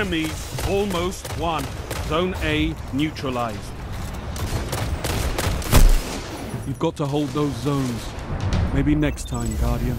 Enemy almost won. Zone A neutralized. You've got to hold those zones. Maybe next time, Guardian.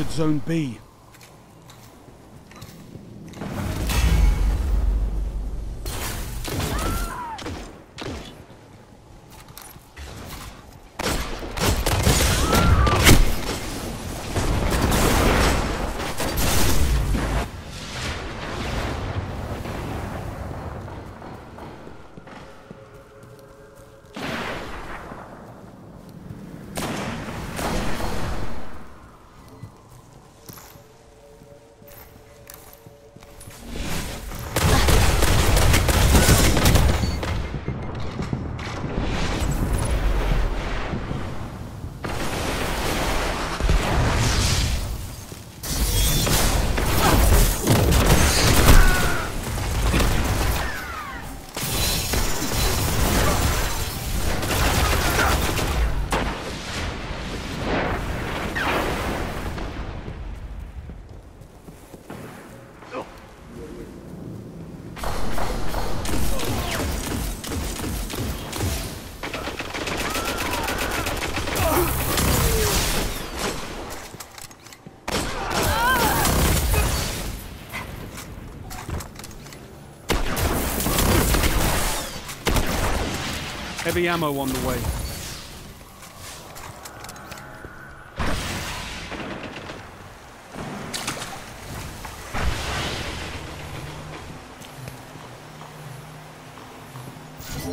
Captured Zone B. Heavy ammo on the way.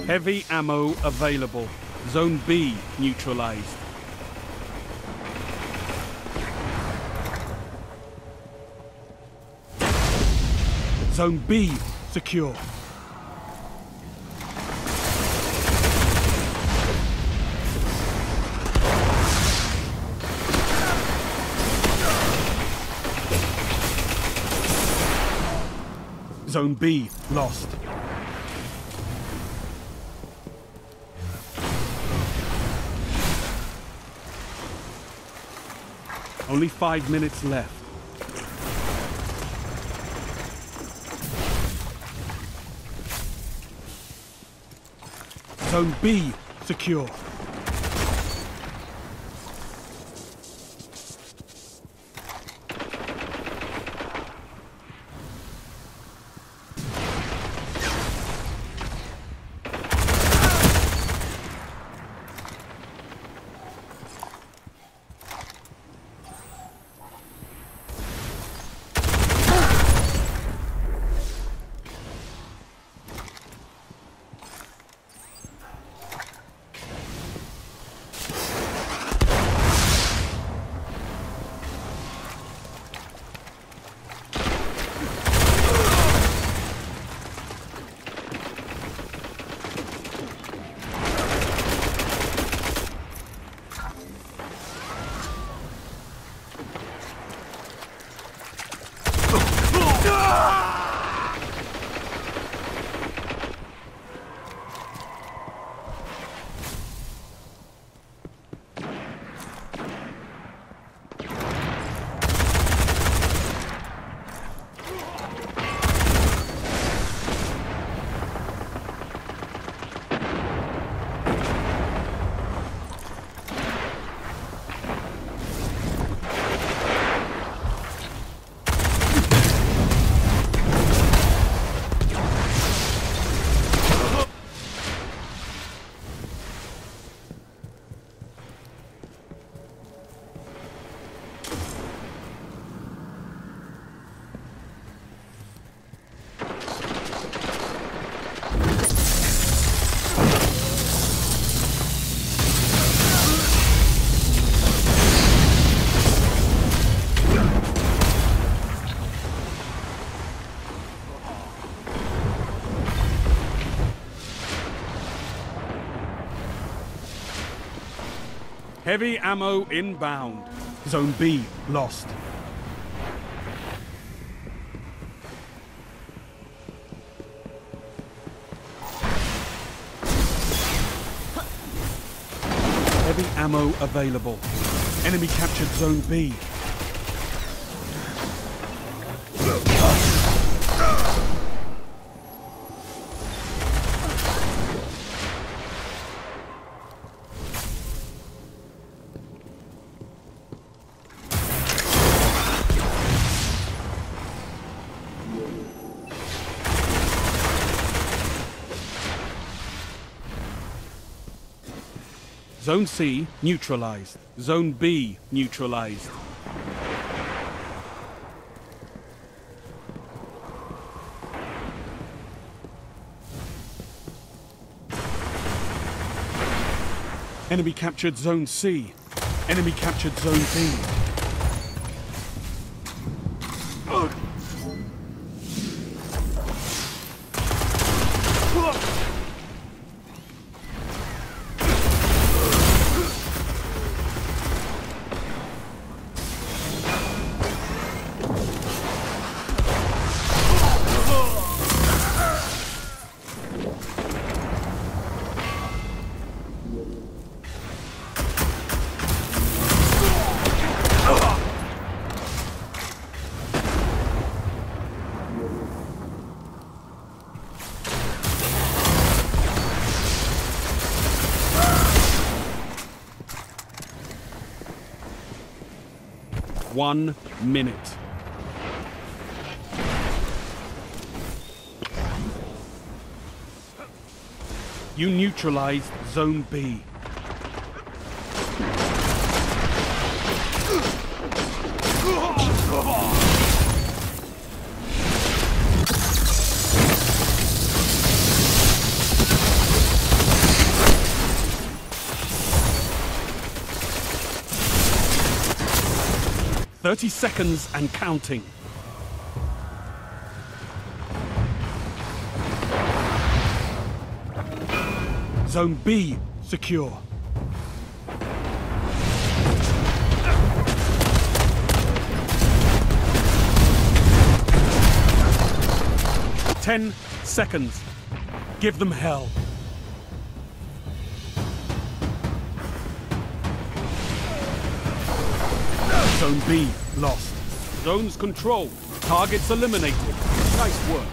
Heavy ammo available. Zone B neutralized. Zone B secure. Zone B lost. Only five minutes left. Zone B secure. Heavy ammo inbound. Zone B lost. Heavy ammo available. Enemy captured Zone B. Zone C neutralized. Zone B neutralized. Enemy captured Zone C. Enemy captured Zone B. One minute. You neutralized Zone B. Thirty seconds and counting. Zone B secure. Ten seconds. Give them hell. Zone B lost. Zones controlled. Targets eliminated. Nice work.